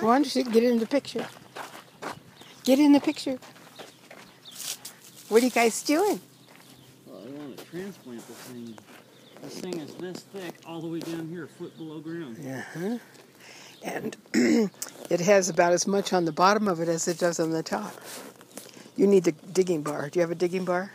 Go on, just get in the picture. Get in the picture. What are you guys doing? Well, I want to transplant this thing. This thing is this thick all the way down here, a foot below ground. Uh-huh. And it has about as much on the bottom of it as it does on the top. You need the digging bar. Do you have a digging bar?